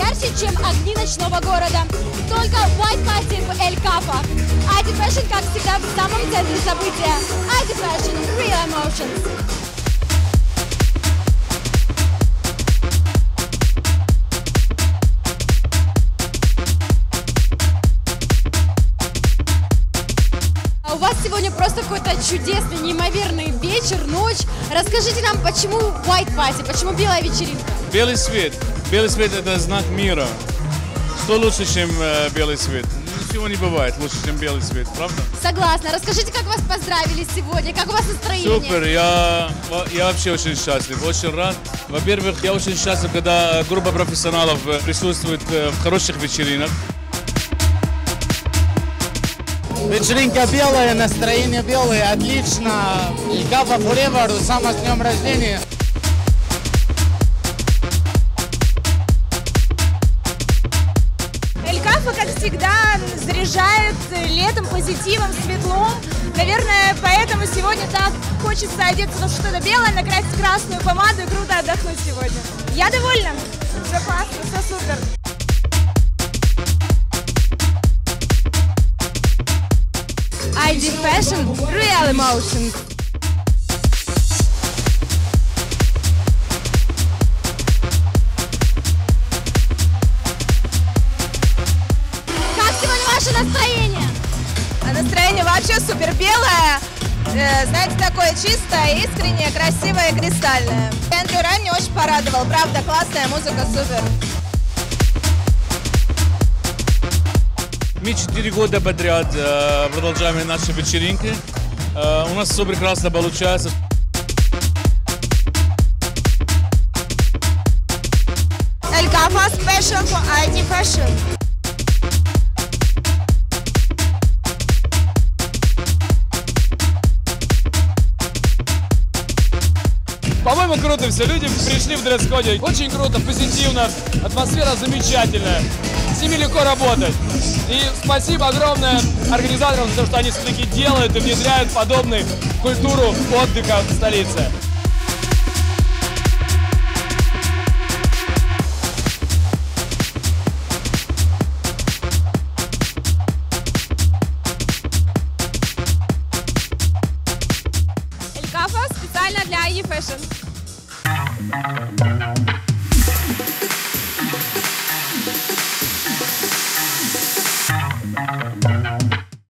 ярче, чем огни ночного города. Только White Party в Эль Капа. ID Fashion, как всегда, в самом центре события. ID Fashion Real Emotions. У вас сегодня просто какой-то чудесный, неимоверный вечер, ночь. Расскажите нам, почему White Party, почему белая вечеринка? Белый свет. Белый свет это знак мира. Что лучше, чем э, белый свет? Ничего не бывает лучше, чем белый свет, правда? Согласна. Расскажите, как вас поздравили сегодня, как у вас настроение? Супер, я, я вообще очень счастлив, очень рад. Во-первых, я очень счастлив, когда группа профессионалов э, присутствует э, в хороших вечеринках. Вечеринка белая, настроение белое, отлично. И Капа Forever, сама с днем рождения. Эль Кафе, как всегда, заряжает летом позитивом, светлом. Наверное, поэтому сегодня так хочется одеться во что-то белое, накрасить красную помаду и круто отдохнуть сегодня. Я довольна. Все классно, все супер. ID Fashion Real Emotions. Как сегодня ваше настроение? А настроение вообще супер белое. Э, знаете, такое чистое, искреннее, красивое и кристальное. Эндрю Рай мне очень порадовал. Правда, классная музыка, супер. Мы четыре года подряд э, продолжаем наши вечеринки. Э, у нас все прекрасно получается. Эль Кафа Special for ID Fashion. По-моему, круто все. Люди пришли в дресс-коде. Очень круто, позитивно. Атмосфера замечательная. С ними легко работать. И спасибо огромное организаторам за то, что они все-таки делают и внедряют подобную культуру отдыха в столице. Специально для ID Thank you.